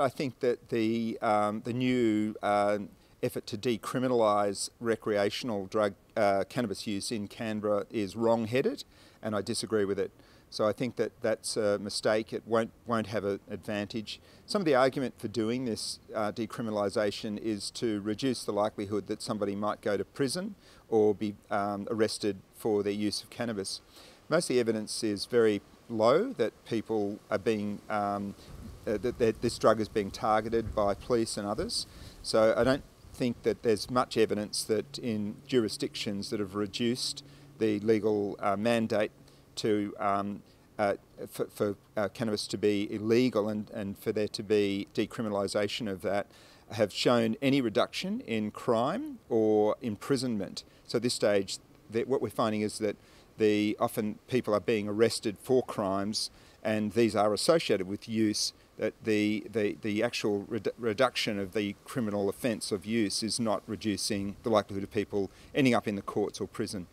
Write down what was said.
I think that the um, the new uh, effort to decriminalise recreational drug uh, cannabis use in Canberra is wrong-headed, and I disagree with it. So I think that that's a mistake. It won't won't have an advantage. Some of the argument for doing this uh, decriminalisation is to reduce the likelihood that somebody might go to prison or be um, arrested for their use of cannabis. Most of the evidence is very low that people are being um, uh, that, that this drug is being targeted by police and others. So I don't think that there's much evidence that in jurisdictions that have reduced the legal uh, mandate to um, uh, for, for uh, cannabis to be illegal and, and for there to be decriminalisation of that have shown any reduction in crime or imprisonment. So at this stage, that what we're finding is that the often people are being arrested for crimes and these are associated with use that the, the, the actual redu- reduction of the criminal offence of use is not reducing the likelihood of people ending up in the courts or prison.